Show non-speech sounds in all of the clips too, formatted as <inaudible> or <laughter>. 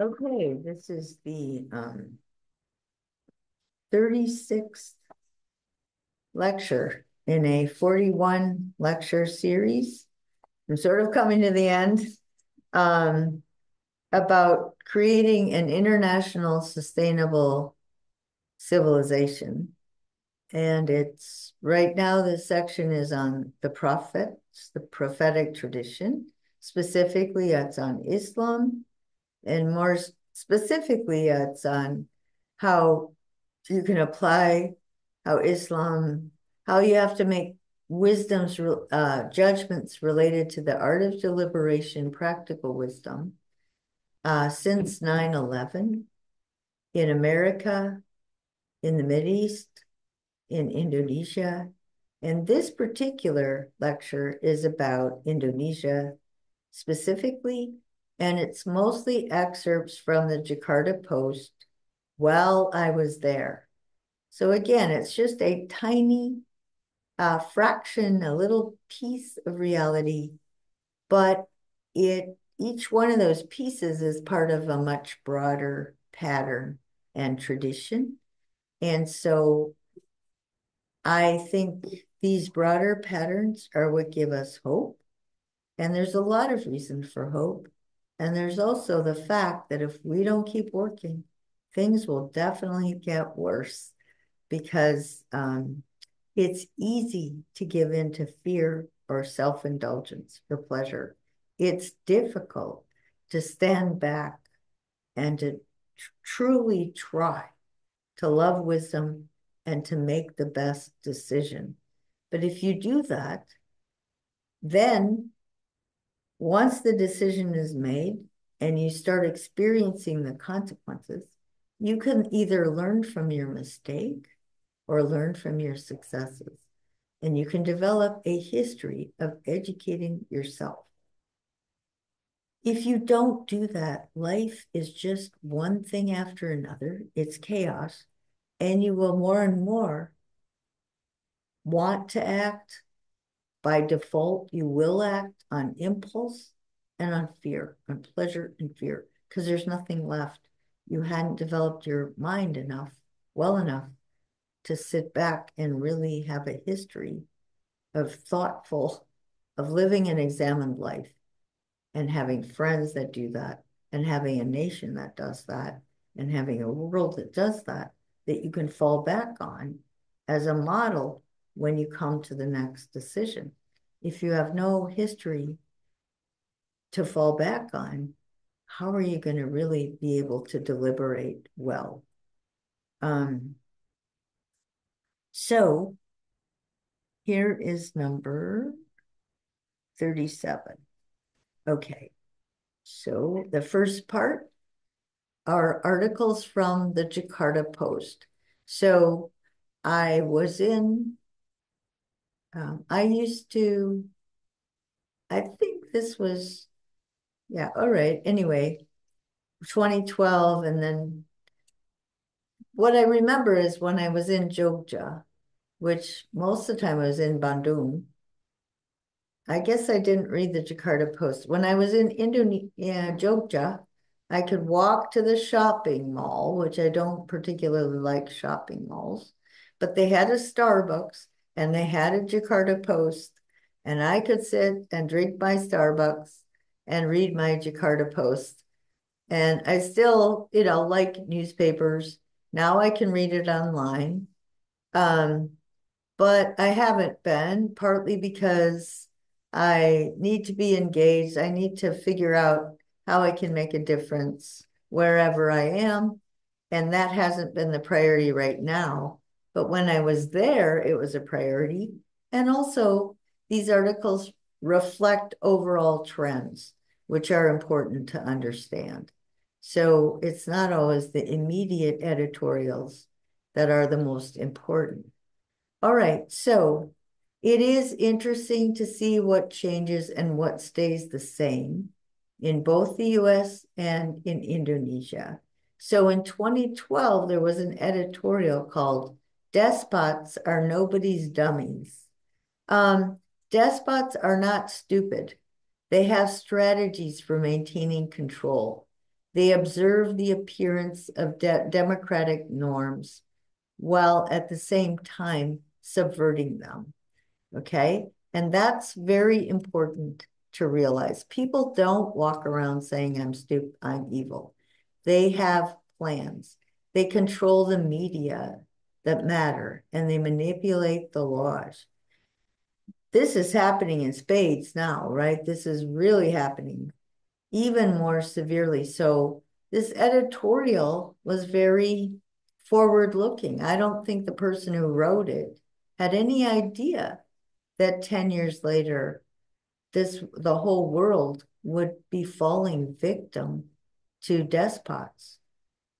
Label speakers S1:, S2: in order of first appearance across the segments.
S1: Okay, this is the um thirty-sixth lecture in a forty-one lecture series. I'm sort of coming to the end um about creating an international sustainable civilization. And it's right now this section is on the prophets, the prophetic tradition. Specifically, it's on Islam, and more specifically, it's on how you can apply how Islam, how you have to make wisdom's uh, judgments related to the art of deliberation, practical wisdom, uh, since 9 11 in America, in the East, in Indonesia. And this particular lecture is about Indonesia specifically and it's mostly excerpts from the Jakarta Post while I was there. So again, it's just a tiny uh, fraction, a little piece of reality, but it each one of those pieces is part of a much broader pattern and tradition. And so I think these broader patterns are what give us hope. And there's a lot of reason for hope. And there's also the fact that if we don't keep working, things will definitely get worse because um, it's easy to give in to fear or self indulgence for pleasure. It's difficult to stand back and to tr truly try to love wisdom and to make the best decision. But if you do that, then once the decision is made and you start experiencing the consequences, you can either learn from your mistake or learn from your successes. And you can develop a history of educating yourself. If you don't do that, life is just one thing after another. It's chaos. And you will more and more want to act by default, you will act on impulse and on fear, on pleasure and fear, because there's nothing left. You hadn't developed your mind enough, well enough to sit back and really have a history of thoughtful, of living an examined life and having friends that do that and having a nation that does that and having a world that does that, that you can fall back on as a model when you come to the next decision. If you have no history to fall back on, how are you going to really be able to deliberate well? Um, so here is number 37. Okay, so the first part are articles from the Jakarta Post. So I was in um, I used to, I think this was, yeah, all right. Anyway, 2012. And then what I remember is when I was in Jogja, which most of the time I was in Bandung. I guess I didn't read the Jakarta Post. When I was in Indonesia, yeah, Jogja, I could walk to the shopping mall, which I don't particularly like shopping malls, but they had a Starbucks and they had a Jakarta Post, and I could sit and drink my Starbucks and read my Jakarta Post. And I still, you know, like newspapers. Now I can read it online. Um, but I haven't been, partly because I need to be engaged. I need to figure out how I can make a difference wherever I am. And that hasn't been the priority right now. But when I was there, it was a priority. And also, these articles reflect overall trends, which are important to understand. So it's not always the immediate editorials that are the most important. All right, so it is interesting to see what changes and what stays the same in both the US and in Indonesia. So in 2012, there was an editorial called Despots are nobody's dummies. Um, despots are not stupid. They have strategies for maintaining control. They observe the appearance of de democratic norms while at the same time subverting them. Okay. And that's very important to realize. People don't walk around saying, I'm stupid, I'm evil. They have plans. They control the media that matter and they manipulate the laws. This is happening in spades now, right? This is really happening even more severely. So this editorial was very forward looking. I don't think the person who wrote it had any idea that 10 years later, this the whole world would be falling victim to despots,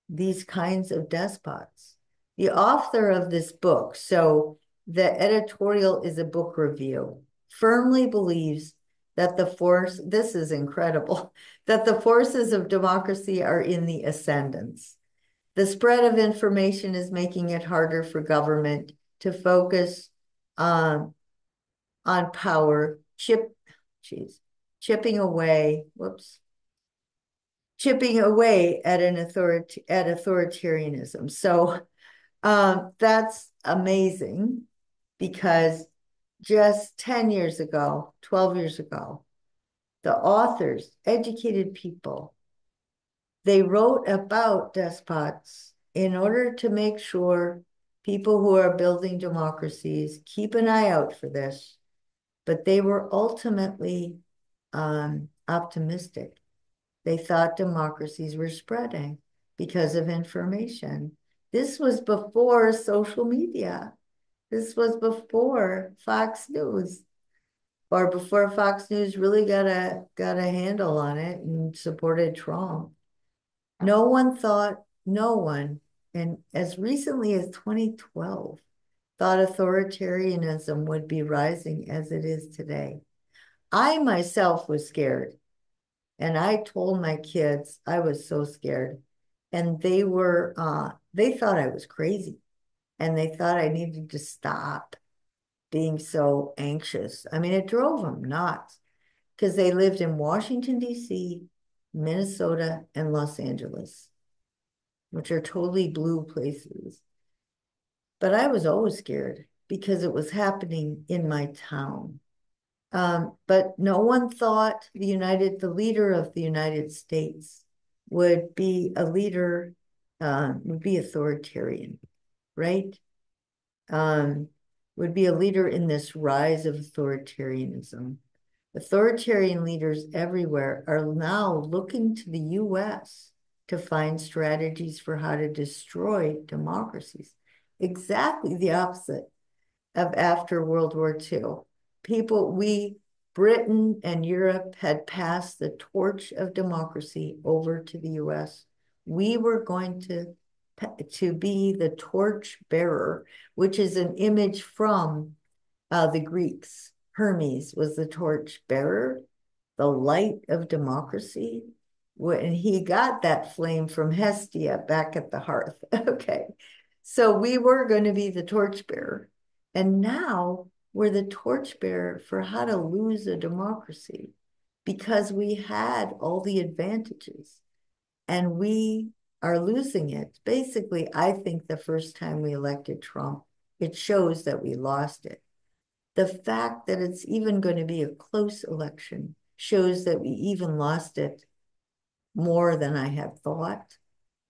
S1: these kinds of despots. The author of this book, so the editorial is a book review, firmly believes that the force, this is incredible, <laughs> that the forces of democracy are in the ascendance. The spread of information is making it harder for government to focus on, on power, chip, geez, chipping away, whoops, chipping away at an authority at authoritarianism. So um, that's amazing because just 10 years ago, 12 years ago, the authors, educated people, they wrote about despots in order to make sure people who are building democracies keep an eye out for this. But they were ultimately um, optimistic. They thought democracies were spreading because of information. This was before social media. This was before Fox News, or before Fox News really got a got a handle on it and supported Trump. No one thought, no one, and as recently as 2012, thought authoritarianism would be rising as it is today. I myself was scared. And I told my kids I was so scared. And they were, uh, they thought I was crazy and they thought I needed to stop being so anxious. I mean, it drove them nuts because they lived in Washington, D.C., Minnesota, and Los Angeles, which are totally blue places. But I was always scared because it was happening in my town. Um, but no one thought the United, the leader of the United States would be a leader, uh, would be authoritarian right? Um, would be a leader in this rise of authoritarianism. Authoritarian leaders everywhere are now looking to the US to find strategies for how to destroy democracies. Exactly the opposite of after World War II. People, we, Britain and Europe had passed the torch of democracy over to the US. We were going to to be the torch bearer, which is an image from uh, the Greeks. Hermes was the torch bearer, the light of democracy. When he got that flame from Hestia back at the hearth. <laughs> okay. So we were going to be the torch bearer. And now we're the torch bearer for how to lose a democracy because we had all the advantages and we are losing it. Basically, I think the first time we elected Trump, it shows that we lost it. The fact that it's even going to be a close election shows that we even lost it more than I had thought.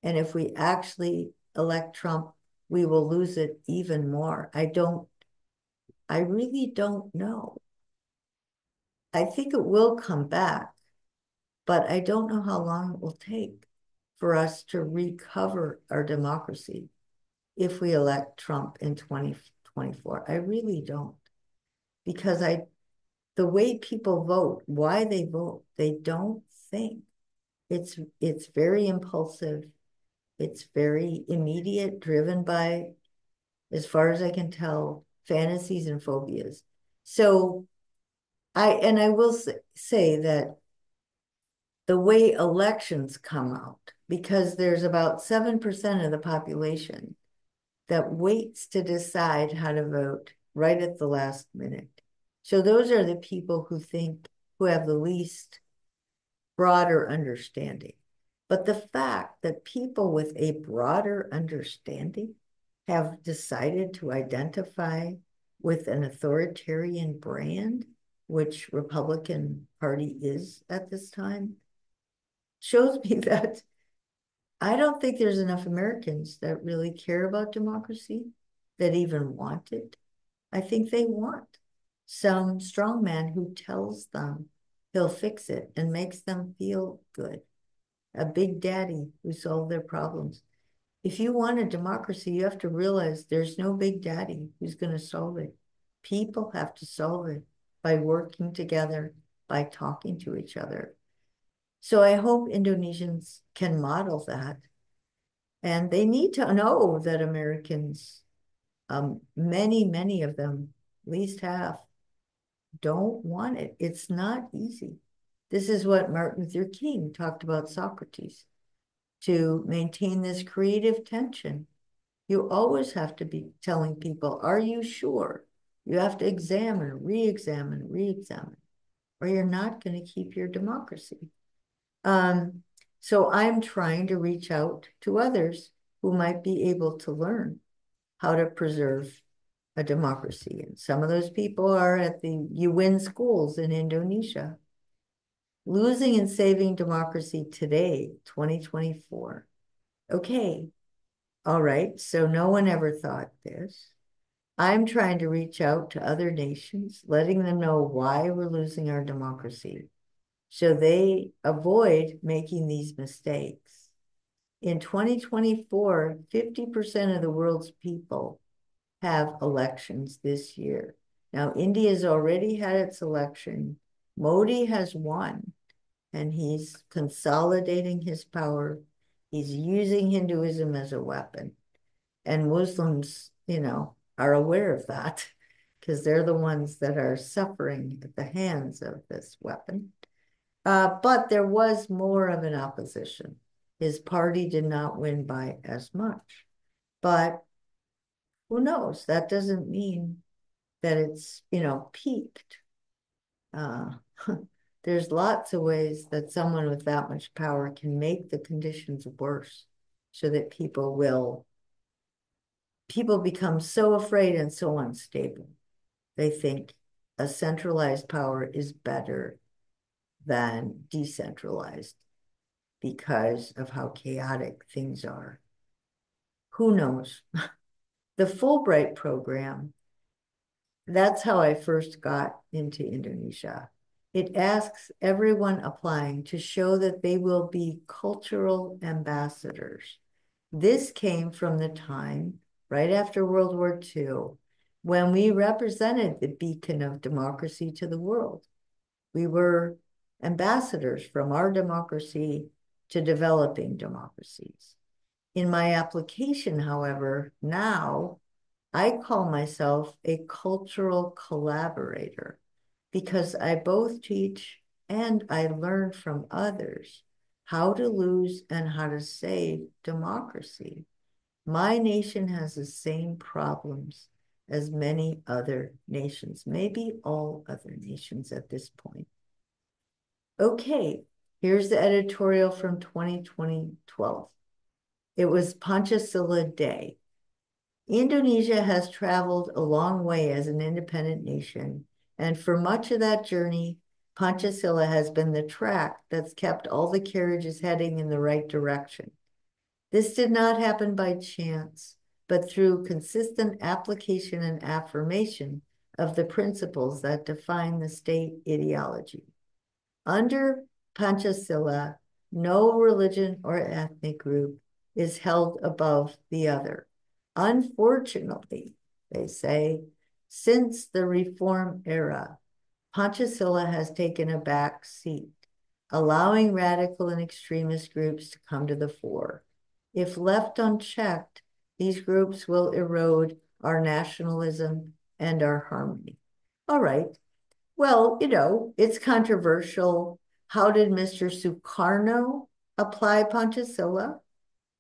S1: And if we actually elect Trump, we will lose it even more. I don't, I really don't know. I think it will come back, but I don't know how long it will take for us to recover our democracy if we elect Trump in 2024. I really don't. Because I the way people vote, why they vote, they don't think. It's it's very impulsive. It's very immediate, driven by, as far as I can tell, fantasies and phobias. So I and I will say that the way elections come out because there's about 7% of the population that waits to decide how to vote right at the last minute. So those are the people who think, who have the least broader understanding. But the fact that people with a broader understanding have decided to identify with an authoritarian brand, which Republican Party is at this time, shows me <laughs> that I don't think there's enough Americans that really care about democracy, that even want it. I think they want some strong man who tells them he'll fix it and makes them feel good. A big daddy who solved their problems. If you want a democracy, you have to realize there's no big daddy who's going to solve it. People have to solve it by working together, by talking to each other. So I hope Indonesians can model that. And they need to know that Americans, um, many, many of them, at least half, don't want it. It's not easy. This is what Martin Luther King talked about Socrates to maintain this creative tension. You always have to be telling people, Are you sure? You have to examine, re examine, re examine, or you're not going to keep your democracy. Um, so I'm trying to reach out to others who might be able to learn how to preserve a democracy. And some of those people are at the UN schools in Indonesia. Losing and saving democracy today, 2024. Okay, all right, so no one ever thought this. I'm trying to reach out to other nations, letting them know why we're losing our democracy so they avoid making these mistakes. In 2024, 50% of the world's people have elections this year. Now, India's already had its election. Modi has won, and he's consolidating his power. He's using Hinduism as a weapon. And Muslims, you know, are aware of that because they're the ones that are suffering at the hands of this weapon. Uh, but there was more of an opposition. His party did not win by as much. But who knows? That doesn't mean that it's, you know, peaked. Uh, <laughs> there's lots of ways that someone with that much power can make the conditions worse so that people will people become so afraid and so unstable. They think a centralized power is better than decentralized because of how chaotic things are. Who knows? <laughs> the Fulbright program, that's how I first got into Indonesia. It asks everyone applying to show that they will be cultural ambassadors. This came from the time right after World War II, when we represented the beacon of democracy to the world. We were ambassadors from our democracy to developing democracies. In my application, however, now I call myself a cultural collaborator because I both teach and I learn from others how to lose and how to save democracy. My nation has the same problems as many other nations, maybe all other nations at this point. Okay, here's the editorial from 2012. It was Pancasila Day. Indonesia has traveled a long way as an independent nation, and for much of that journey, Pancasila has been the track that's kept all the carriages heading in the right direction. This did not happen by chance, but through consistent application and affirmation of the principles that define the state ideology. Under Pancasila, no religion or ethnic group is held above the other. Unfortunately, they say, since the reform era, Pancasila has taken a back seat, allowing radical and extremist groups to come to the fore. If left unchecked, these groups will erode our nationalism and our harmony. All right. Well, you know, it's controversial. How did Mr. Sukarno apply Pancasila?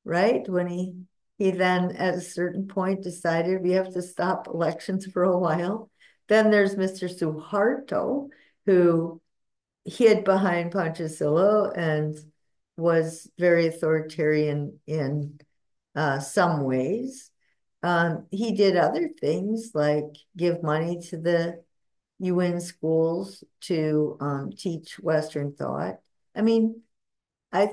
S1: Right? When he he then at a certain point decided we have to stop elections for a while. Then there's Mr. Suharto, who hid behind Pancasila and was very authoritarian in uh, some ways. Um, he did other things like give money to the UN schools to um, teach Western thought. I mean, I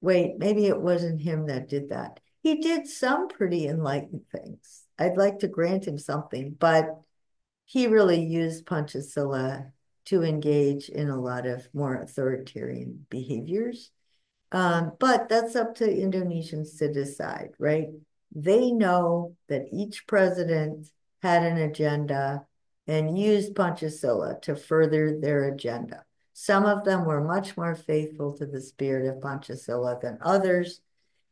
S1: wait, maybe it wasn't him that did that. He did some pretty enlightened things. I'd like to grant him something, but he really used Pancasila to engage in a lot of more authoritarian behaviors. Um, but that's up to Indonesians to decide, right? They know that each president had an agenda and used Pancasila to further their agenda. Some of them were much more faithful to the spirit of Pancasila than others.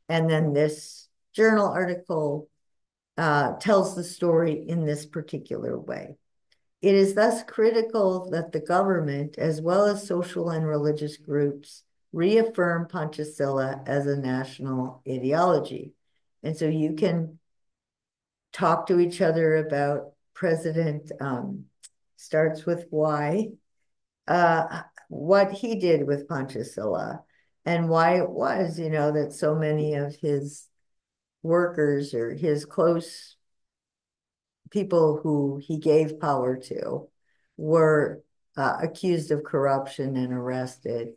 S1: And then this journal article uh, tells the story in this particular way. It is thus critical that the government, as well as social and religious groups, reaffirm Pancasila as a national ideology. And so you can talk to each other about President um, starts with why, uh, what he did with Pancasila and why it was, you know, that so many of his workers or his close people who he gave power to were uh, accused of corruption and arrested.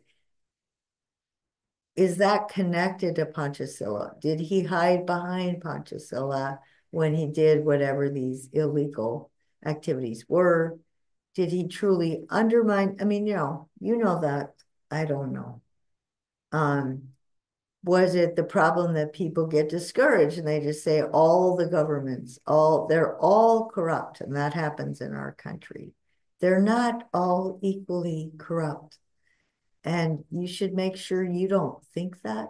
S1: Is that connected to Pancasila? Did he hide behind Pancasila when he did whatever these illegal activities were? Did he truly undermine? I mean, you know, you know that. I don't know. Um, was it the problem that people get discouraged and they just say all the governments all they're all corrupt and that happens in our country they're not all equally corrupt and you should make sure you don't think that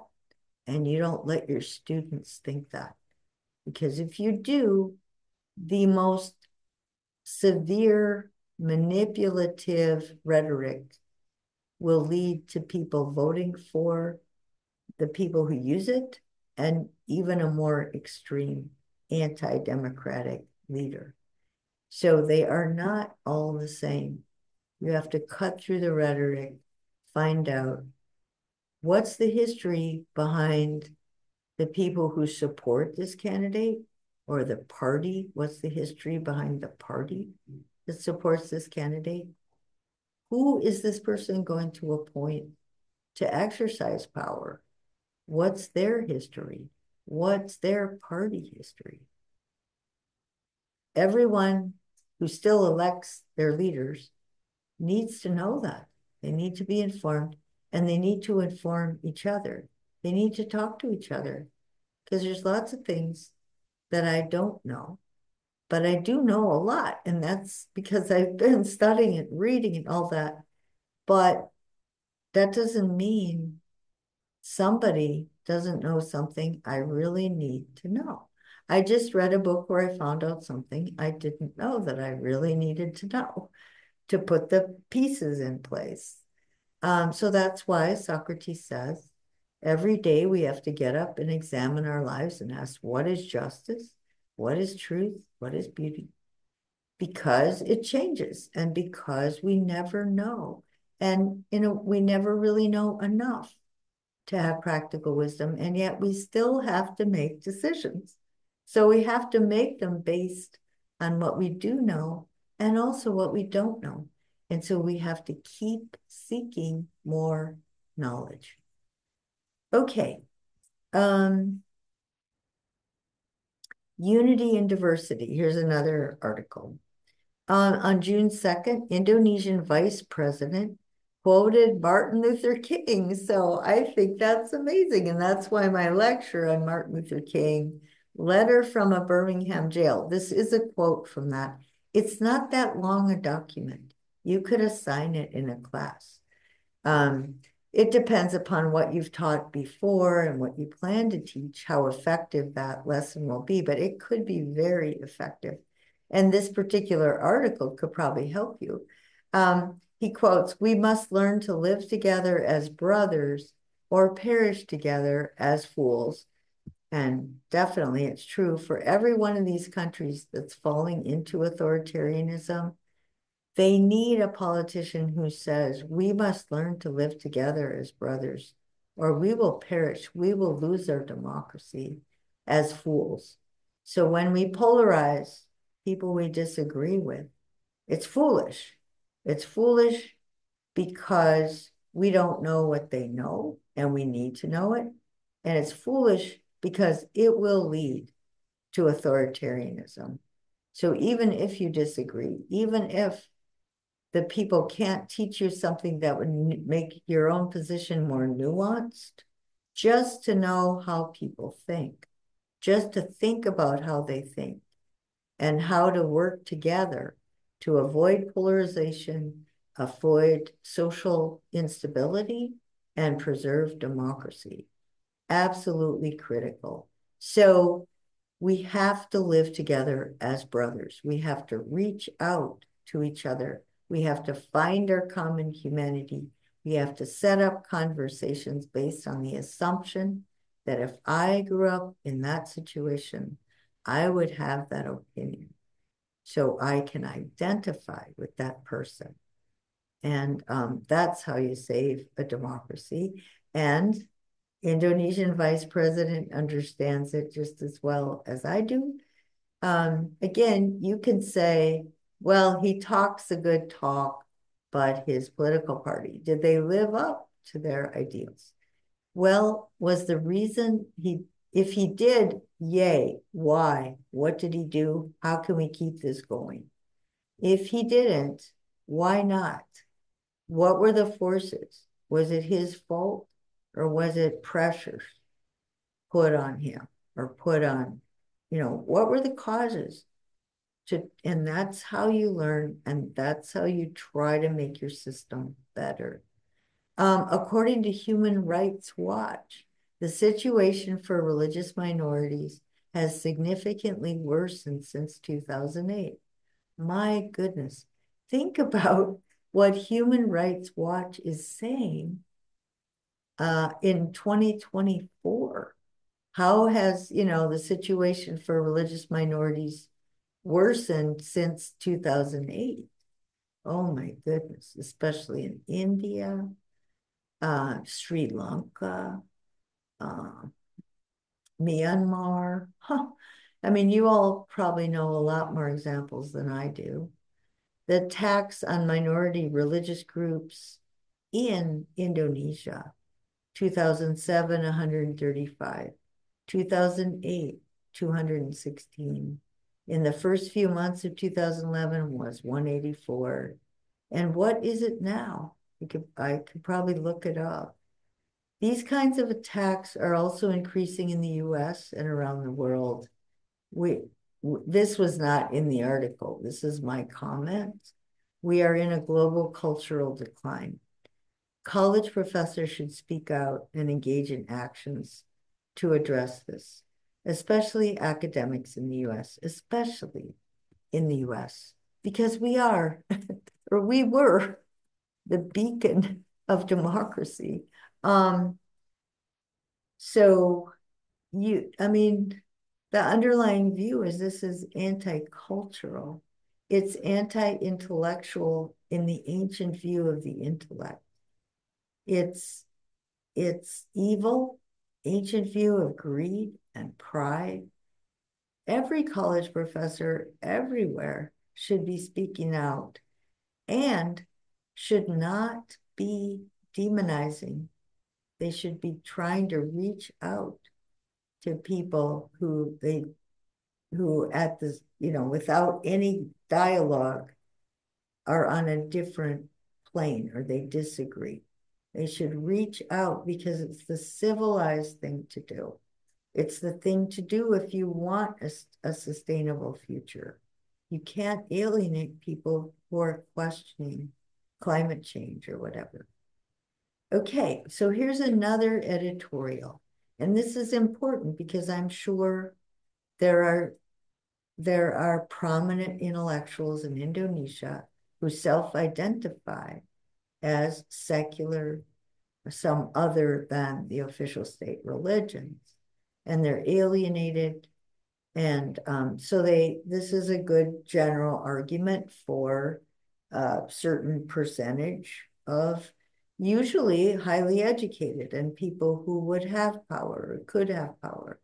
S1: and you don't let your students think that because if you do the most severe manipulative rhetoric will lead to people voting for the people who use it and even a more extreme anti-democratic leader. So they are not all the same. You have to cut through the rhetoric, find out what's the history behind the people who support this candidate or the party? What's the history behind the party that supports this candidate? Who is this person going to appoint to exercise power? What's their history? What's their party history? Everyone who still elects their leaders needs to know that. They need to be informed and they need to inform each other. They need to talk to each other because there's lots of things that I don't know, but I do know a lot. And that's because I've <laughs> been studying and reading and all that. But that doesn't mean somebody doesn't know something I really need to know. I just read a book where I found out something I didn't know that I really needed to know to put the pieces in place. Um, so that's why Socrates says every day we have to get up and examine our lives and ask what is justice? What is truth? What is beauty? Because it changes and because we never know. And you know, we never really know enough to have practical wisdom, and yet we still have to make decisions. So we have to make them based on what we do know and also what we don't know. And so we have to keep seeking more knowledge. Okay. Um, unity and diversity. Here's another article. Uh, on June 2nd, Indonesian Vice President quoted Martin Luther King. So I think that's amazing. And that's why my lecture on Martin Luther King, Letter from a Birmingham Jail, this is a quote from that. It's not that long a document. You could assign it in a class. Um, it depends upon what you've taught before and what you plan to teach, how effective that lesson will be, but it could be very effective. And this particular article could probably help you. Um, he quotes, We must learn to live together as brothers or perish together as fools. And definitely it's true for every one of these countries that's falling into authoritarianism. They need a politician who says, we must learn to live together as brothers, or we will perish. We will lose our democracy as fools. So when we polarize people we disagree with, it's foolish. It's foolish because we don't know what they know and we need to know it. And it's foolish because it will lead to authoritarianism. So even if you disagree, even if the people can't teach you something that would make your own position more nuanced, just to know how people think, just to think about how they think and how to work together to avoid polarization, avoid social instability, and preserve democracy. Absolutely critical. So we have to live together as brothers. We have to reach out to each other. We have to find our common humanity. We have to set up conversations based on the assumption that if I grew up in that situation, I would have that opinion. So I can identify with that person. And um, that's how you save a democracy. And Indonesian vice president understands it just as well as I do. Um, again, you can say, well, he talks a good talk, but his political party, did they live up to their ideals? Well, was the reason he, if he did, yay, why? What did he do? How can we keep this going? If he didn't, why not? What were the forces? Was it his fault? Or was it pressures put on him or put on, you know, what were the causes? To, and that's how you learn, and that's how you try to make your system better. Um, according to Human Rights Watch, the situation for religious minorities has significantly worsened since 2008. My goodness, think <laughs> about what Human Rights Watch is saying uh, in 2024? How has, you know, the situation for religious minorities worsened since 2008? Oh my goodness, especially in India, uh, Sri Lanka, uh, Myanmar. Huh. I mean, you all probably know a lot more examples than I do. The attacks on minority religious groups in Indonesia 2007, 135, 2008, 216. In the first few months of 2011 was 184. And what is it now? I could, I could probably look it up. These kinds of attacks are also increasing in the US and around the world. We, this was not in the article. This is my comment. We are in a global cultural decline college professors should speak out and engage in actions to address this, especially academics in the US, especially in the US, because we are, <laughs> or we were, the beacon of democracy. Um, so you, I mean, the underlying view is this is anti-cultural. It's anti-intellectual in the ancient view of the intellect. It's it's evil, ancient view of greed and pride. Every college professor everywhere should be speaking out and should not be demonizing. They should be trying to reach out to people who they who at this, you know, without any dialogue are on a different plane or they disagree. They should reach out because it's the civilized thing to do. It's the thing to do if you want a, a sustainable future. You can't alienate people who are questioning climate change or whatever. Okay, so here's another editorial. And this is important because I'm sure there are there are prominent intellectuals in Indonesia who self-identify as secular or some other than the official state religions. And they're alienated. And um, so they this is a good general argument for a certain percentage of usually highly educated and people who would have power or could have power.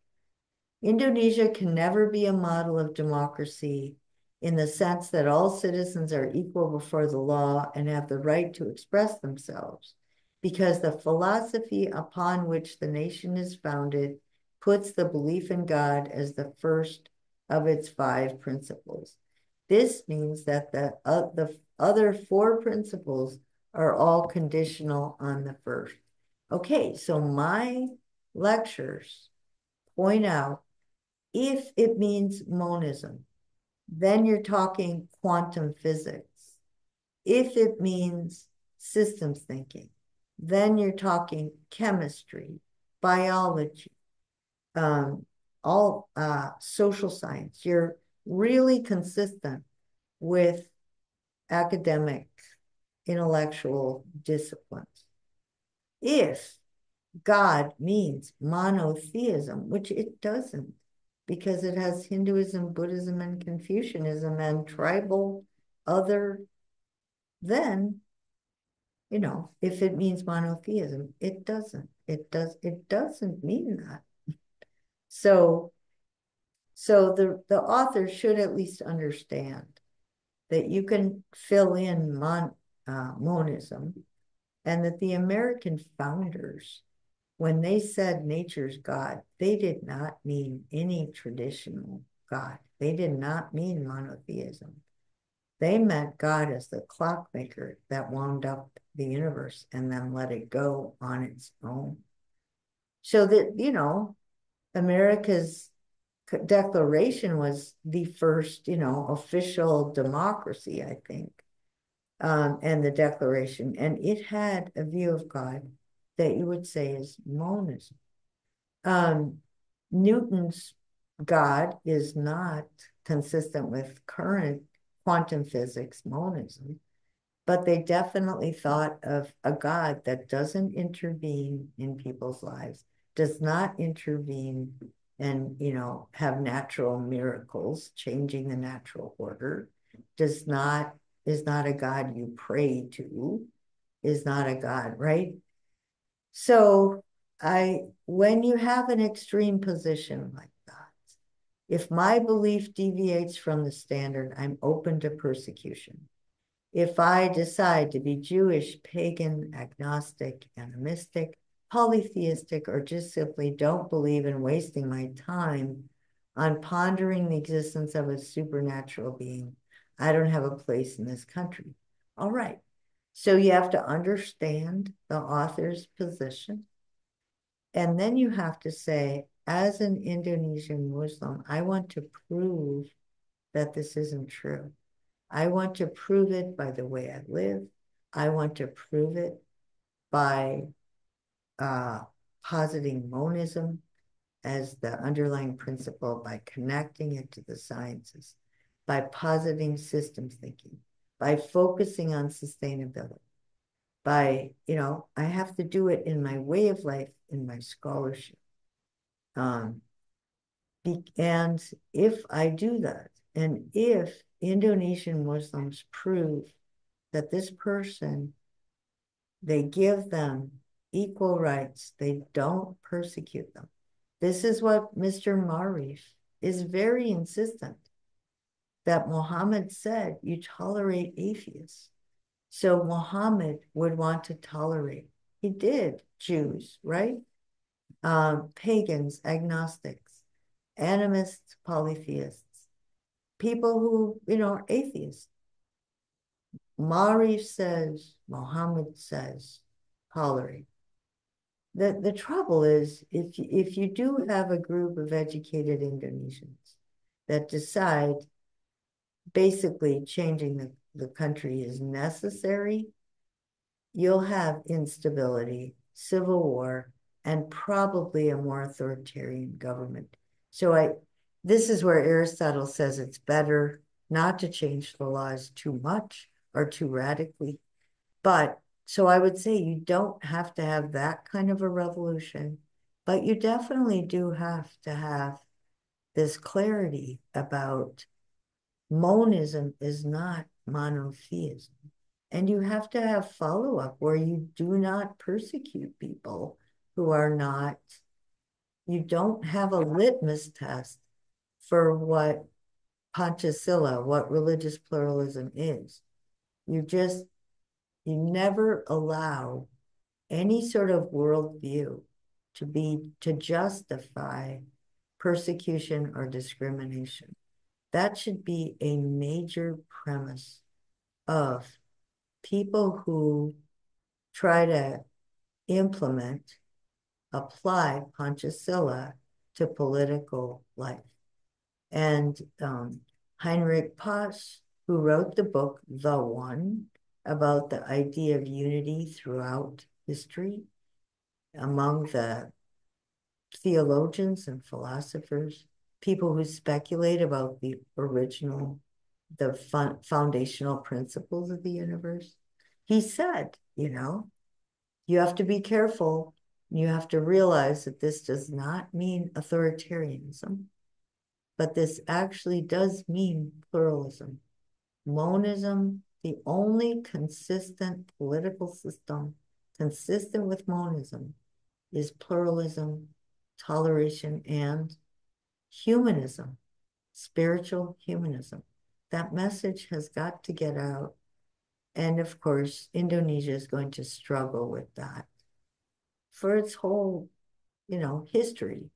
S1: Indonesia can never be a model of democracy in the sense that all citizens are equal before the law and have the right to express themselves, because the philosophy upon which the nation is founded puts the belief in God as the first of its five principles. This means that the, uh, the other four principles are all conditional on the first. Okay, so my lectures point out if it means monism, then you're talking quantum physics. If it means systems thinking, then you're talking chemistry, biology, um, all uh, social science. You're really consistent with academic, intellectual disciplines. If God means monotheism, which it doesn't, because it has Hinduism, Buddhism, and Confucianism and tribal other, then, you know, if it means monotheism, it doesn't. It does, it doesn't mean that. So, so the, the author should at least understand that you can fill in mon, uh, monism and that the American founders, when they said nature's God, they did not mean any traditional God. They did not mean monotheism. They meant God as the clockmaker that wound up the universe and then let it go on its own. So that, you know, America's declaration was the first, you know, official democracy, I think, um, and the declaration. And it had a view of God that you would say is monism. Um, Newton's God is not consistent with current quantum physics monism, but they definitely thought of a God that doesn't intervene in people's lives, does not intervene and you know have natural miracles changing the natural order does not is not a god you pray to is not a god right so i when you have an extreme position like that if my belief deviates from the standard i'm open to persecution if i decide to be jewish pagan agnostic animistic polytheistic or just simply don't believe in wasting my time on pondering the existence of a supernatural being, I don't have a place in this country. All right. So you have to understand the author's position. And then you have to say, as an Indonesian Muslim, I want to prove that this isn't true. I want to prove it by the way I live. I want to prove it by uh, positing monism as the underlying principle by connecting it to the sciences, by positing systems thinking, by focusing on sustainability, by, you know, I have to do it in my way of life, in my scholarship. Um, and if I do that, and if Indonesian Muslims prove that this person, they give them equal rights. They don't persecute them. This is what Mr. Marif is very insistent that Muhammad said, you tolerate atheists. So Muhammad would want to tolerate. He did Jews, right? Um, pagans, agnostics, animists, polytheists, people who, you know, are atheists. Marif says, Muhammad says, tolerate the, the trouble is if, if you do have a group of educated Indonesians that decide basically changing the, the country is necessary, you'll have instability, civil war, and probably a more authoritarian government. So I this is where Aristotle says it's better not to change the laws too much or too radically, but so I would say you don't have to have that kind of a revolution, but you definitely do have to have this clarity about monism is not monotheism. And you have to have follow up where you do not persecute people who are not, you don't have a litmus test for what Pancasila, what religious pluralism is. You just, you never allow any sort of worldview to be, to justify persecution or discrimination. That should be a major premise of people who try to implement, apply Pancasila to political life. And um, Heinrich Päs, who wrote the book The One about the idea of unity throughout history among the theologians and philosophers, people who speculate about the original, the fun, foundational principles of the universe. He said, you know, you have to be careful. You have to realize that this does not mean authoritarianism, but this actually does mean pluralism. Monism, the only consistent political system consistent with monism, is pluralism, toleration, and humanism, spiritual humanism. That message has got to get out. And of course, Indonesia is going to struggle with that for its whole, you know, history.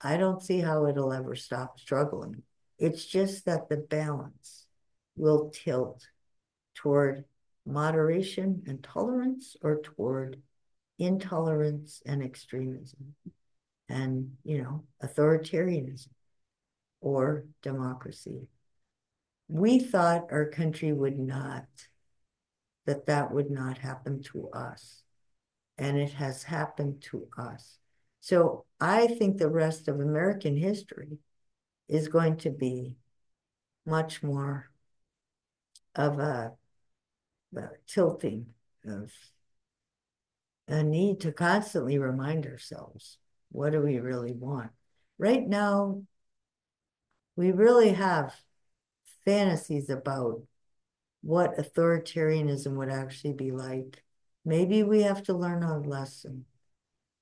S1: I don't see how it'll ever stop struggling. It's just that the balance will tilt toward moderation and tolerance or toward intolerance and extremism and, you know, authoritarianism or democracy. We thought our country would not, that that would not happen to us. And it has happened to us. So I think the rest of American history is going to be much more of a the tilting of a need to constantly remind ourselves what do we really want? Right now, we really have fantasies about what authoritarianism would actually be like. Maybe we have to learn our lesson.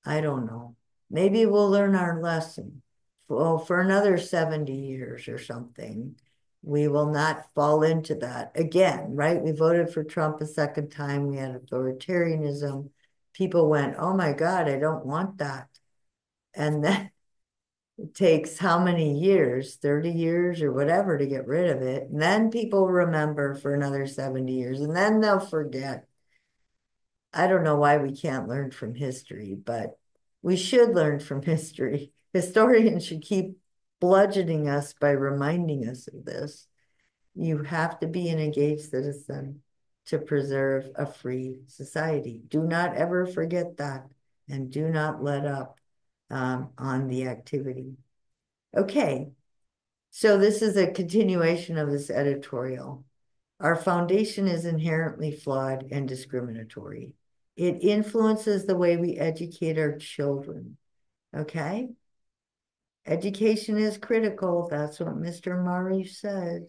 S1: I don't know. Maybe we'll learn our lesson for, for another 70 years or something we will not fall into that again, right? We voted for Trump a second time. We had authoritarianism. People went, oh my God, I don't want that. And then <laughs> it takes how many years, 30 years or whatever to get rid of it. And then people remember for another 70 years and then they'll forget. I don't know why we can't learn from history, but we should learn from <laughs> history. Historians should keep bludgeoning us by reminding us of this. You have to be an engaged citizen to preserve a free society. Do not ever forget that and do not let up um, on the activity. Okay, so this is a continuation of this editorial. Our foundation is inherently flawed and discriminatory. It influences the way we educate our children. Okay? Education is critical. That's what Mr. Murray said.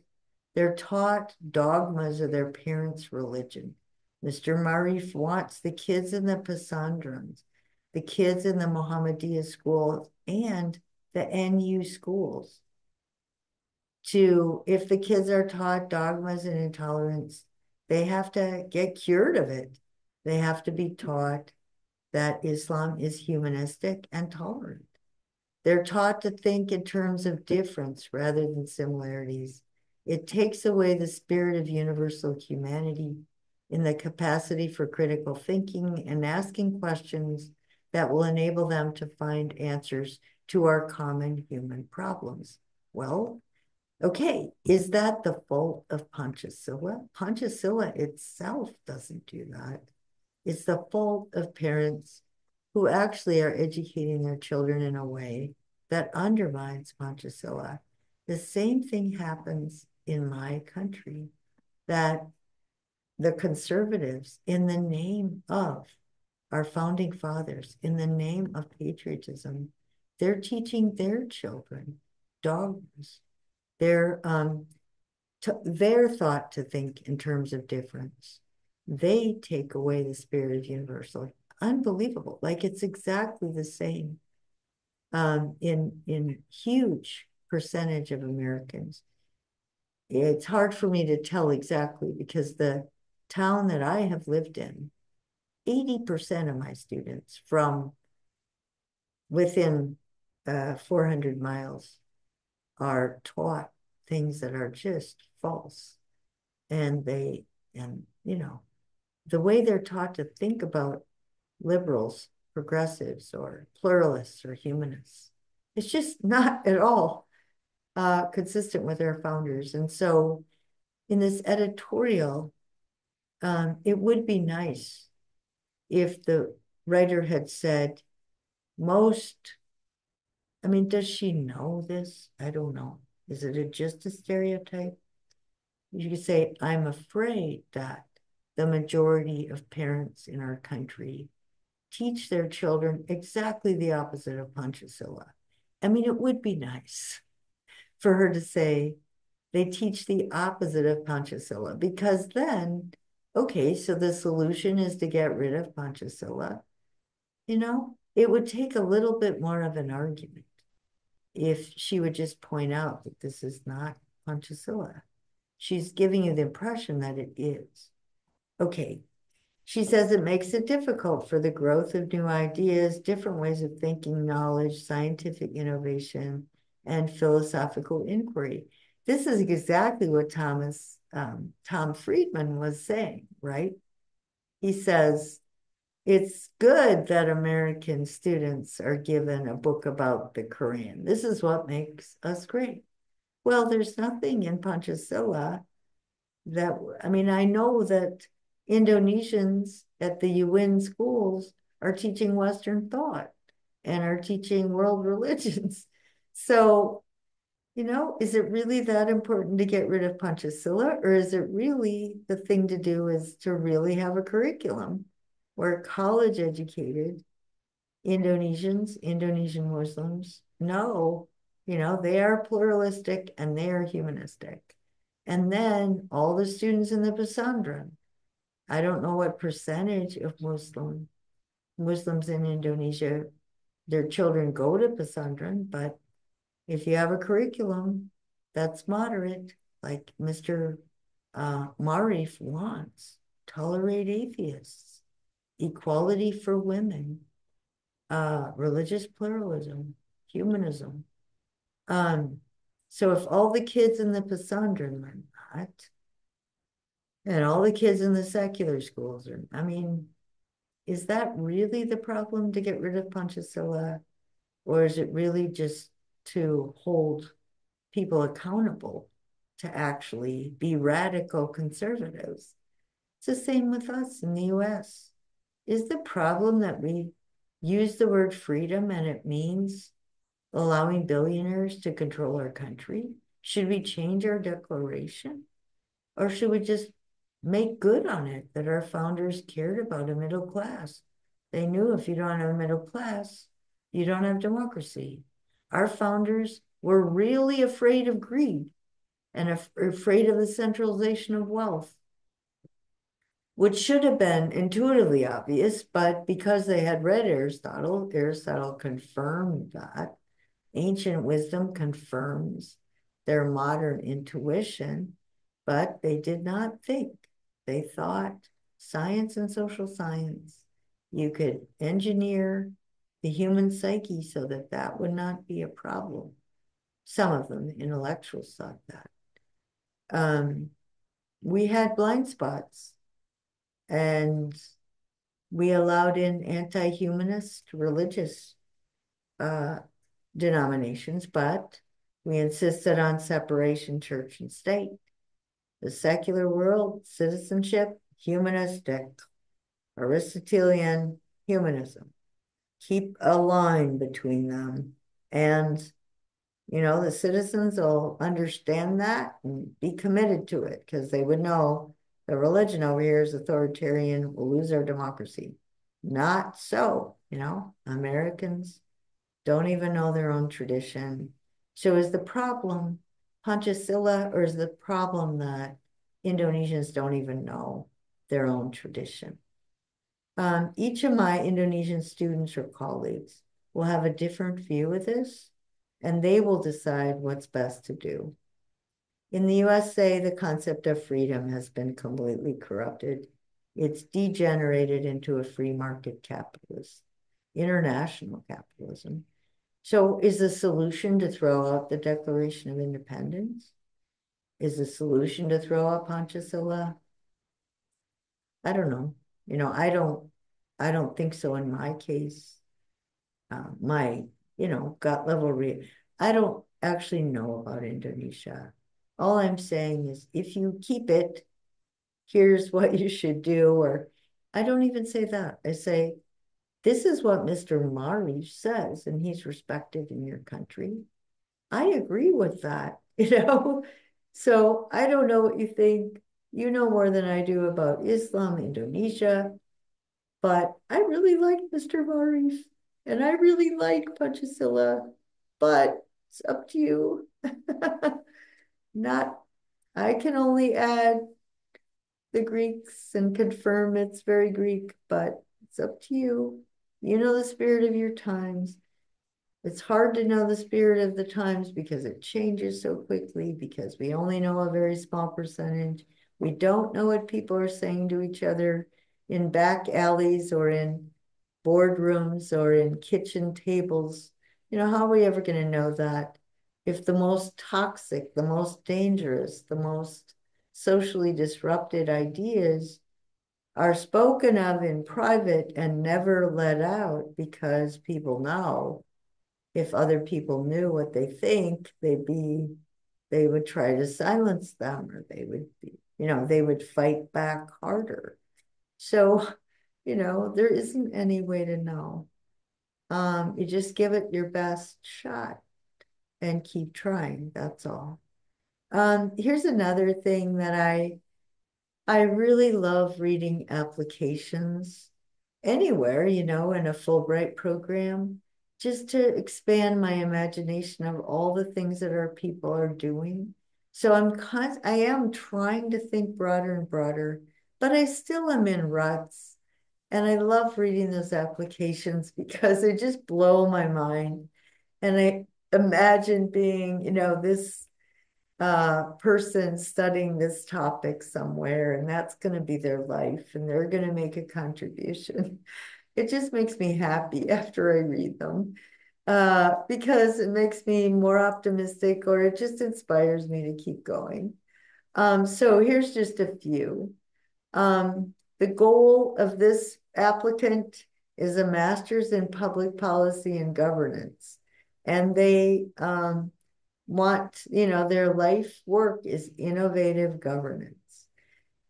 S1: They're taught dogmas of their parents' religion. Mr. Murray wants the kids in the Pesantrens, the kids in the Muhammadiyah schools, and the NU schools to, if the kids are taught dogmas and intolerance, they have to get cured of it. They have to be taught that Islam is humanistic and tolerant. They're taught to think in terms of difference rather than similarities. It takes away the spirit of universal humanity in the capacity for critical thinking and asking questions that will enable them to find answers to our common human problems. Well, okay, is that the fault of Pancasila? Pancasila itself doesn't do that. It's the fault of parents who actually are educating their children in a way that undermines Pancasila. The same thing happens in my country that the conservatives, in the name of our founding fathers, in the name of patriotism, they're teaching their children dogmas. They're um, to, they're thought to think in terms of difference. They take away the spirit of universal. Unbelievable. Like it's exactly the same um, in in huge percentage of Americans. It's hard for me to tell exactly because the town that I have lived in, 80% of my students from within uh, 400 miles are taught things that are just false. And they, and you know, the way they're taught to think about liberals, progressives, or pluralists or humanists, it's just not at all uh, consistent with our founders. And so in this editorial, um, it would be nice if the writer had said, most, I mean, does she know this? I don't know. Is it a, just a stereotype? You could say, I'm afraid that the majority of parents in our country teach their children exactly the opposite of Pancasila. I mean, it would be nice for her to say they teach the opposite of Pancasila because then, okay, so the solution is to get rid of Pancasila. You know, it would take a little bit more of an argument if she would just point out that this is not Pancasila. She's giving you the impression that it is. Okay. She says it makes it difficult for the growth of new ideas, different ways of thinking, knowledge, scientific innovation, and philosophical inquiry. This is exactly what Thomas um, Tom Friedman was saying, right? He says it's good that American students are given a book about the Quran. This is what makes us great. Well, there's nothing in Pancasila that, I mean, I know that Indonesians at the UN schools are teaching Western thought and are teaching world <laughs> religions. So, you know, is it really that important to get rid of Pancasila, or is it really the thing to do is to really have a curriculum where college educated Indonesians, Indonesian Muslims know, you know, they are pluralistic and they are humanistic. And then all the students in the Pesantren, I don't know what percentage of Muslim Muslims in Indonesia, their children go to Pesantren, but if you have a curriculum that's moderate, like Mr. Uh, Maarif wants, tolerate atheists, equality for women, uh, religious pluralism, humanism. Um, so if all the kids in the Pesantren are not, and all the kids in the secular schools are, I mean, is that really the problem to get rid of Pancasila? Or is it really just to hold people accountable to actually be radical conservatives. It's the same with us in the US. Is the problem that we use the word freedom and it means allowing billionaires to control our country? Should we change our declaration? Or should we just make good on it that our founders cared about a middle class? They knew if you don't have a middle class, you don't have democracy our founders were really afraid of greed and af afraid of the centralization of wealth, which should have been intuitively obvious, but because they had read Aristotle, Aristotle confirmed that. Ancient wisdom confirms their modern intuition, but they did not think. They thought science and social science, you could engineer the human psyche so that that would not be a problem. Some of them, intellectuals, thought that. Um, we had blind spots and we allowed in anti-humanist religious uh, denominations, but we insisted on separation church and state. The secular world, citizenship, humanistic, Aristotelian humanism keep a line between them. And, you know, the citizens will understand that and be committed to it because they would know the religion over here is authoritarian, we'll lose our democracy. Not so, you know, Americans don't even know their own tradition. So is the problem Pancasila, or is the problem that Indonesians don't even know their own tradition? Um, each of my Indonesian students or colleagues will have a different view of this, and they will decide what's best to do. In the USA, the concept of freedom has been completely corrupted. It's degenerated into a free market capitalist, international capitalism. So is the solution to throw out the Declaration of Independence? Is the solution to throw out Pancasila? I don't know. You know, I don't, I don't think so in my case. Uh, my, you know, gut level re I don't actually know about Indonesia. All I'm saying is if you keep it, here's what you should do. Or I don't even say that. I say, this is what Mr. Maarif says, and he's respected in your country. I agree with that, <laughs> you know? So I don't know what you think. You know more than I do about Islam, Indonesia, but I really like Mr. Maarif and I really like Pancasila, but it's up to you. <laughs> Not, I can only add the Greeks and confirm it's very Greek, but it's up to you. You know the spirit of your times. It's hard to know the spirit of the times because it changes so quickly, because we only know a very small percentage. We don't know what people are saying to each other in back alleys or in boardrooms or in kitchen tables. You know, how are we ever going to know that? if the most toxic, the most dangerous, the most socially disrupted ideas are spoken of in private and never let out because people know if other people knew what they think, they'd be, they would try to silence them or they would be, you know, they would fight back harder. So, you know, there isn't any way to know. Um, you just give it your best shot and keep trying. That's all. Um, here's another thing that I I really love reading applications anywhere, you know, in a Fulbright program, just to expand my imagination of all the things that our people are doing. So I'm con I am trying to think broader and broader, but I still am in ruts. And I love reading those applications <laughs> because they just blow my mind. And I imagine being, you know, this uh, person studying this topic somewhere, and that's going to be their life, and they're going to make a contribution. <laughs> It just makes me happy <laughs> after I read them uh, because it makes me more optimistic or it just inspires me to keep going. Um, so here's just a few. Um, the goal of this applicant is a master's in public policy and governance and they um, want, you know, their life work is innovative governance.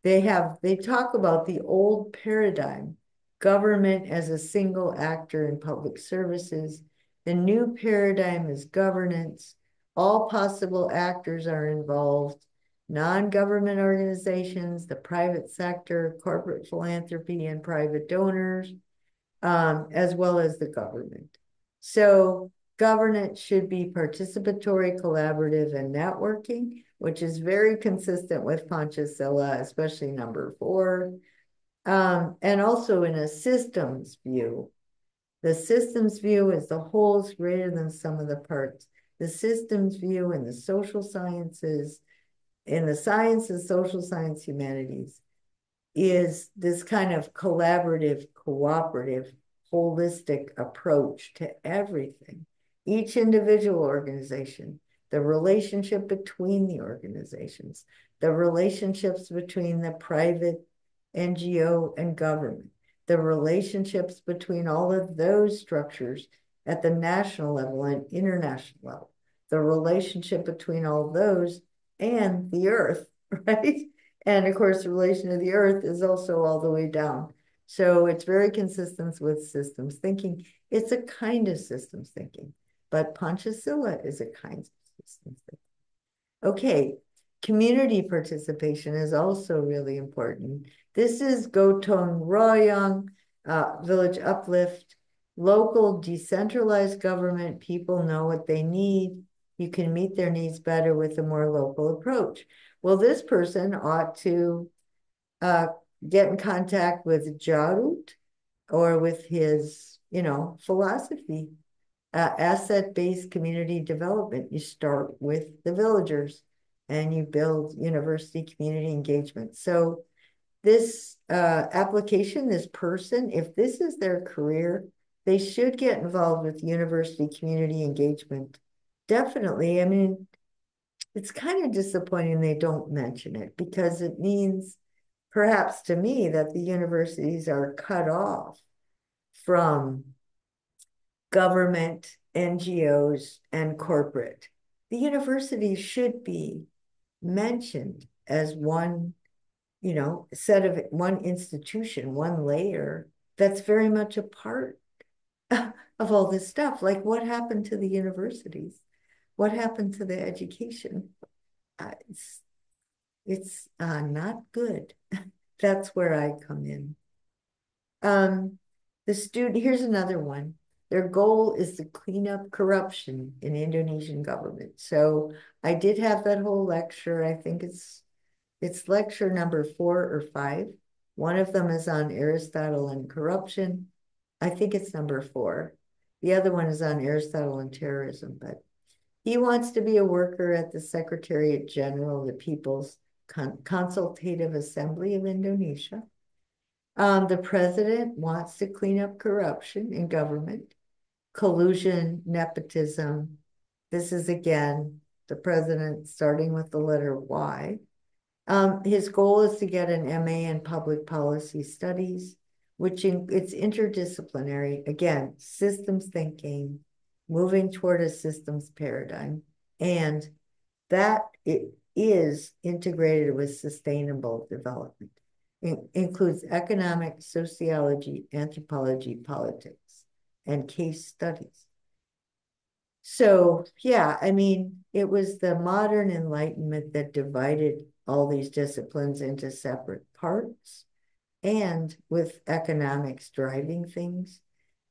S1: They have, they talk about the old paradigm, government as a single actor in public services. The new paradigm is governance. All possible actors are involved non-government organizations, the private sector, corporate philanthropy, and private donors, um, as well as the government. So Governance should be participatory, collaborative, and networking, which is very consistent with Pancasila, especially number four. Um, and also in a systems view. The systems view is the whole is greater than sum of the parts. The systems view in the social sciences, in the sciences, social science, humanities, is this kind of collaborative, cooperative, holistic approach to everything each individual organization, the relationship between the organizations, the relationships between the private NGO and government, the relationships between all of those structures at the national level and international level, the relationship between all those and the earth, <laughs> right? And of course, the relation to the earth is also all the way down. So it's very consistent with systems thinking. It's a kind of systems thinking but Pancasila is a kind of systems thinking. Okay, community participation is also really important. This is Gotong Royong, uh, Village Uplift, local decentralized government. People know what they need. You can meet their needs better with a more local approach. Well, this person ought to uh, get in contact with Jarut or with his, you know, philosophy. Uh, asset-based community development. You start with the villagers and you build university community engagement. So this uh, application, this person, if this is their career, they should get involved with university community engagement. Definitely. I mean, it's kind of disappointing they don't mention it because it means perhaps to me that the universities are cut off from government, NGOs, and corporate. The university should be mentioned as one, you know, set of one institution, one layer that's very much a part <laughs> of all this stuff. Like what happened to the universities? What happened to the education? Uh, it's it's uh, not good. <laughs> That's where I come in. Um, the student, here's another one. Their goal is to clean up corruption in Indonesian government. So I did have that whole lecture. I think it's it's lecture number four or five. One of them is on Aristotle and corruption. I think it's number four. The other one is on Aristotle and terrorism, but he wants to be a worker at the Secretariat General, the People's Con Consultative Assembly of Indonesia. Um, the president wants to clean up corruption in government collusion, nepotism. This is again the president starting with the letter Y. Um, his goal is to get an MA in public policy studies, which in, it's interdisciplinary. Again, systems thinking, moving toward a systems paradigm, and that it is integrated with sustainable development. It includes economic, sociology, anthropology, politics and case studies. So, yeah, I mean, it was the modern Enlightenment that divided all these disciplines into separate parts and with economics driving things.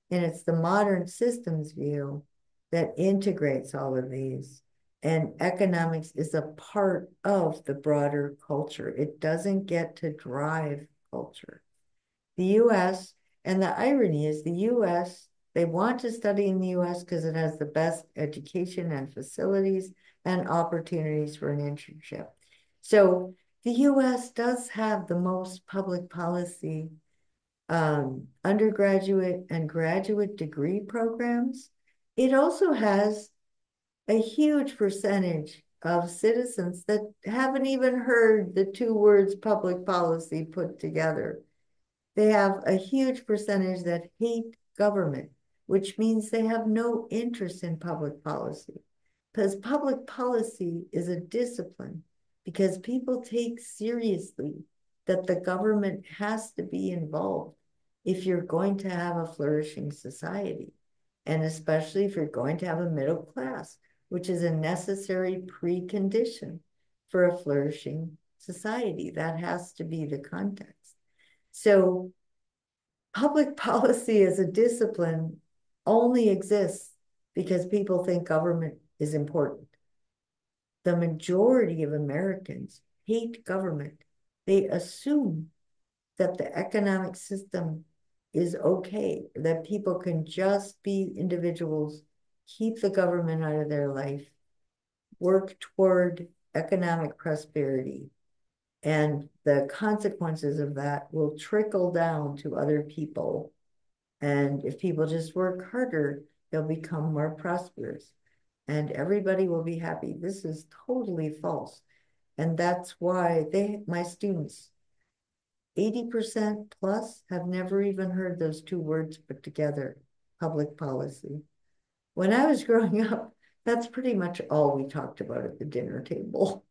S1: And it's the modern systems view that integrates all of these. And economics is a part of the broader culture. It doesn't get to drive culture. The US, and the irony is the US they want to study in the US because it has the best education and facilities and opportunities for an internship. So the US does have the most public policy um, undergraduate and graduate degree programs. It also has a huge percentage of citizens that haven't even heard the two words public policy put together. They have a huge percentage that hate government which means they have no interest in public policy. Because public policy is a discipline, because people take seriously that the government has to be involved if you're going to have a flourishing society, and especially if you're going to have a middle class, which is a necessary precondition for a flourishing society. That has to be the context. So public <laughs> policy as a discipline only exists because people think government is important. The majority of Americans hate government. They assume that the economic system is okay, that people can just be individuals, keep the government out of their life, work toward economic prosperity, and the consequences of that will trickle down to other people and if people just work harder, they'll become more prosperous and everybody will be happy. This is totally false. And that's why they, my students, 80% plus have never even heard those two words put together, public policy. When I was <laughs> growing up, that's pretty much all we talked about at the dinner table.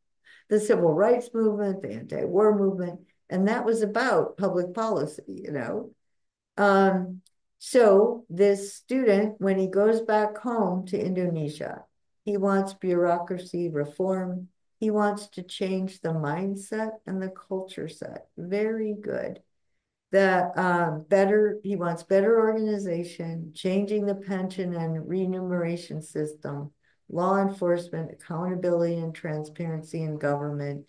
S1: The civil rights movement, the anti-war movement, and that was about public policy, you know. Um, so this student, when he goes back home to Indonesia, he wants bureaucracy reform. He wants to change the mindset and the culture set. Very good. That um, better, he wants better organization, changing the pension and remuneration system, law enforcement, accountability and transparency in government,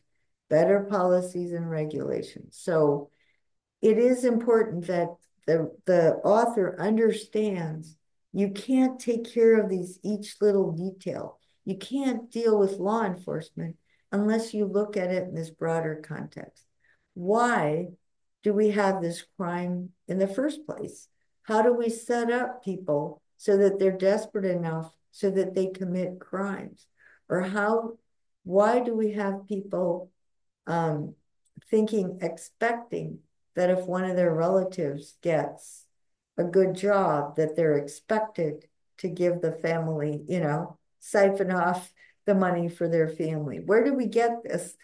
S1: better policies and regulations. So it is important that the, the author understands you can't take care of these each little detail. You can't deal with law enforcement unless you look at it in this broader context. Why do we have this crime in the first place? How do we set up people so that they're desperate enough so that they commit crimes? Or how, why do we have people um, thinking, expecting that if one of their relatives gets a good job, that they're expected to give the family, you know, siphon off the money for their family. Where do we get this?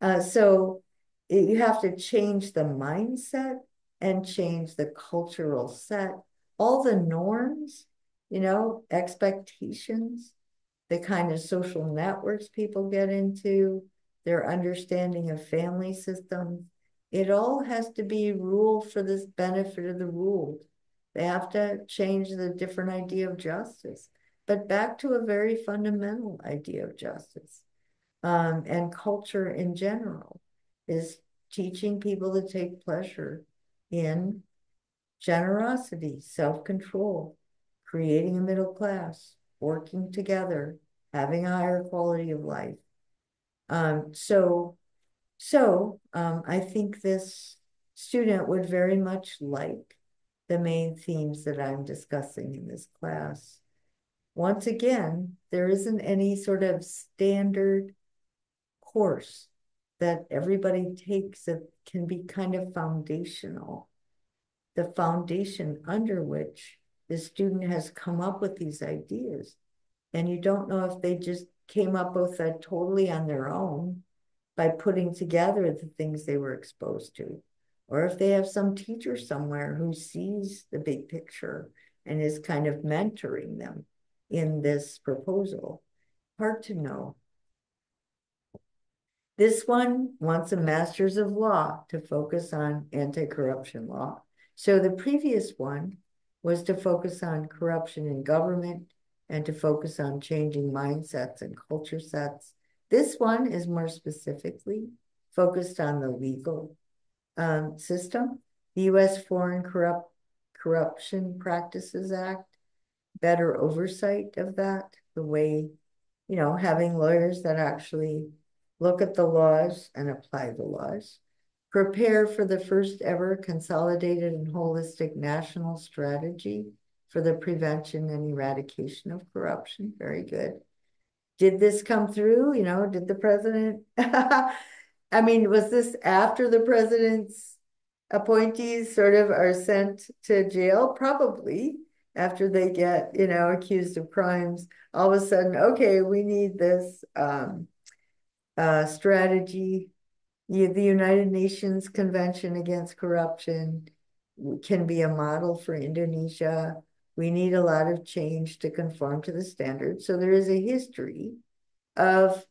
S1: Uh, so you have to change the mindset and change the cultural set, all the norms, you know, expectations, the kind of social networks people get into, their understanding of family systems. It all has to be ruled for this benefit of the ruled. They have to change the different idea of justice, but back to a very fundamental idea of justice um, and culture in general is teaching people to take pleasure in generosity, self-control, creating a middle class, working together, having a higher quality of life. Um, so, so um, I think this student would very much like the main themes that I'm discussing in this class. Once again, there isn't any sort of standard course that everybody takes that can be kind of foundational. The foundation under which the student has come up with these ideas. And you don't know if they just came up with that totally on their own by putting together the things they were exposed to, or if they have some teacher somewhere who sees the big picture and is kind of mentoring them in this proposal. Hard to know. This one wants a master's of law to focus on anti-corruption law. So the previous one was to focus on corruption in government and to focus on changing mindsets and culture sets. This one is more specifically focused on the legal um, system, the U.S. Foreign Corrupt Corruption Practices Act, better oversight of that, the way, you know, having lawyers that actually look at the laws and apply the laws, prepare for the first ever consolidated and holistic national strategy for the prevention and eradication of corruption. Very good. Did this come through? You know, did the president? <laughs> I mean, was this after the president's appointees sort of are sent to jail? Probably after they get, you know, accused of crimes. All of a sudden, okay, we need this um, uh, strategy. The United Nations Convention Against Corruption can be a model for Indonesia. We need a lot of change to conform to the standards. So there is a history of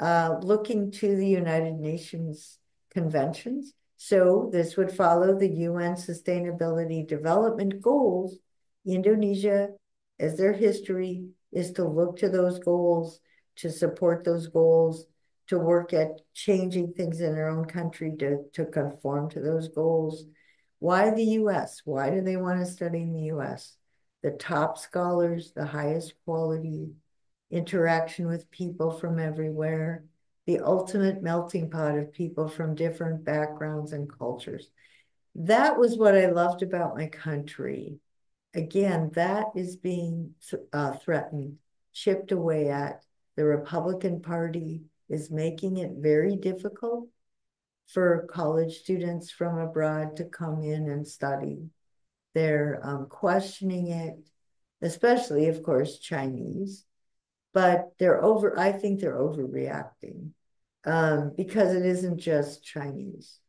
S1: uh, looking to the United Nations conventions. So this would follow the UN Sustainability Development Goals. Indonesia, as their history, is to look to those goals, to support those goals, to work at changing things in their own country to, to conform to those goals. Why the US? Why do they want to study in the US? The top scholars, the highest quality, interaction with people from everywhere, the ultimate melting pot of people from different backgrounds and cultures. That was what I loved about my country. Again, that is being th uh, threatened, chipped away at. The Republican Party is making it very difficult for college students from abroad to come in and study. They're um, questioning it, especially, of course, Chinese, but they're over, I think they're overreacting um, because it isn't just Chinese.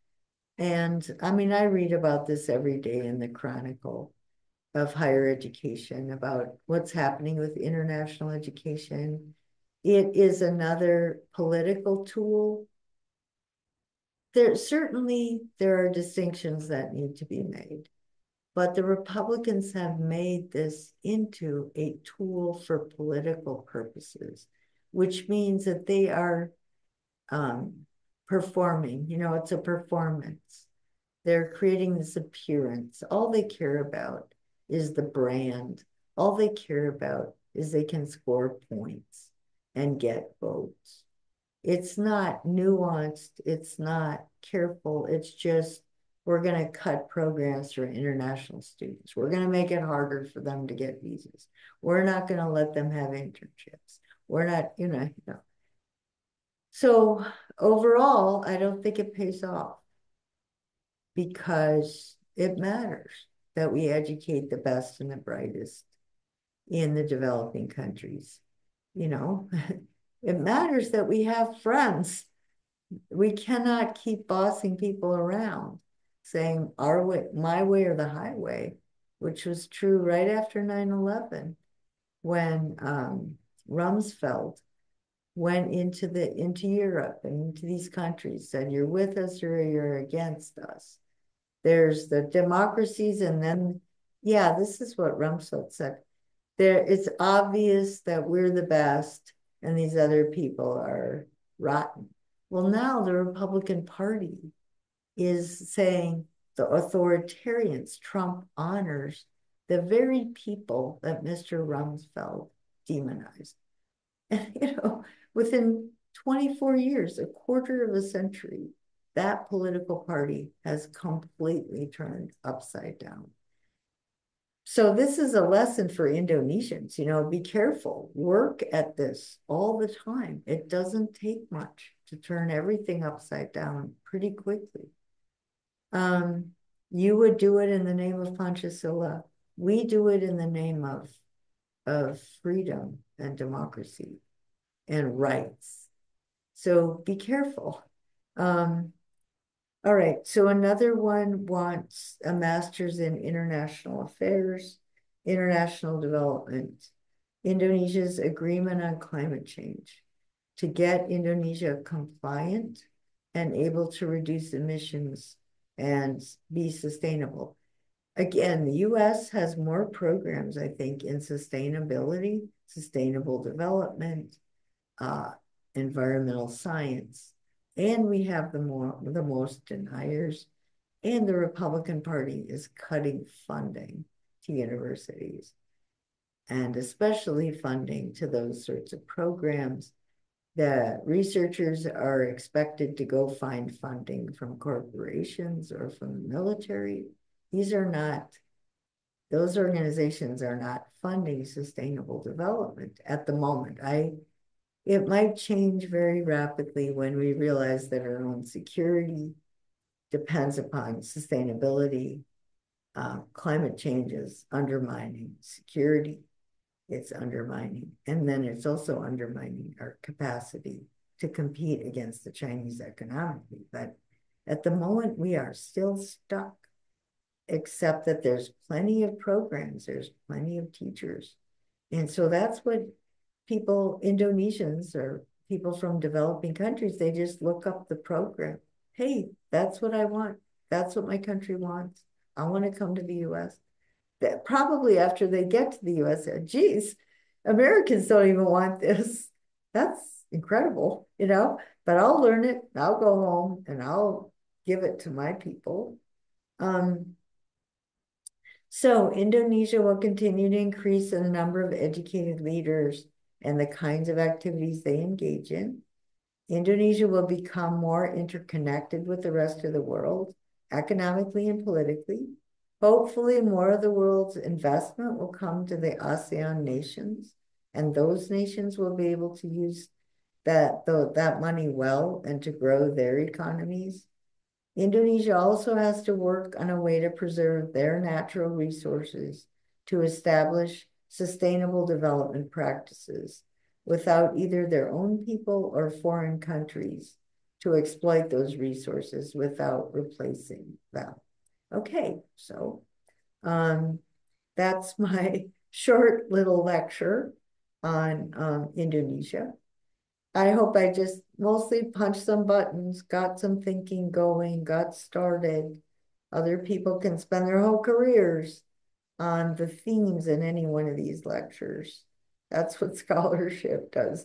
S1: And I mean, I read about this every day in the Chronicle of higher education about what's happening with international education it is another political tool. There certainly there are distinctions that need to be made, But the Republicans have made this into a tool for political purposes, which means that they are um, performing, you know, it's a performance. They're creating this appearance. All they care about is the brand. All they care about is they can score points and get votes. It's not nuanced, it's not careful, it's just we're going to cut programs for international students. We're going to make it harder for them to get visas. We're not going to let them have internships. We're not, you know, you know. So overall, I don't think it pays off because it matters that we educate the best and the brightest in the developing countries. You know, <laughs> it matters that we have friends. We cannot keep bossing people around saying our way, my way or the highway, which was true right after 9-11 when um, Rumsfeld went into the into Europe and into these countries, said you're with us or you're against us. There's the democracies, and then yeah, this is what Rumsfeld said. There, it's obvious that we're the best, and these other people are rotten. Well, now the Republican Party is saying the authoritarians, Trump honors the very people that Mr. Rumsfeld demonized. <laughs> And, you know, within 24 years, a quarter of a century, that political party has completely turned upside down. So this is a lesson for Indonesians, you know, be careful, work at this all the time. It doesn't take much to turn everything upside down pretty quickly. Um, you would do it in the name of Pancasila. We do it in the name of, of freedom and democracy and rights. So be careful. Um, all right, so another one wants a master's in international affairs, international development, Indonesia's agreement on climate change to get Indonesia compliant and able to reduce emissions and be sustainable. Again, the US has more programs, I think, in sustainability, sustainable development, uh, environmental science, and we have the more the most deniers, and the Republican Party is cutting funding to universities, and especially funding to those sorts of programs the researchers are expected to go find funding from corporations or from the military. These are not, those organizations are not funding sustainable development at the moment. I, it might change very rapidly when we realize that our own security depends upon sustainability. Uh, climate change is undermining security it's undermining. And then it's also undermining our capacity to compete against the Chinese economically. But at the moment, we are still stuck, except that there's plenty of programs, there's plenty of teachers. And so that's what people, Indonesians or people from developing countries, they just look up the program. Hey, that's what I want. That's what my country wants. I want to come to the US that probably after they get to the US, geez, Americans don't even want this. <laughs> That's incredible, you know, but I'll learn it. I'll go home and I'll give it to my people. Um, so Indonesia will continue to increase in the number of educated leaders and the kinds of activities they engage in. Indonesia will become more interconnected with the rest of the world, economically and politically. Hopefully, more of the world's investment will come to the ASEAN nations, and those nations will be able to use that, the, that money well and to grow their economies. Indonesia also has to work on a way to preserve their natural resources to establish sustainable development practices without either their own people or foreign countries to exploit those resources without replacing them. Okay, so um, that's <laughs> my short little lecture on um, Indonesia. I hope I just mostly punched some buttons, got some thinking going, got started. Other people can spend their whole careers on the themes in any one of these lectures. That's what <laughs> scholarship does